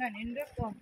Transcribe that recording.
না নিন্ডর কম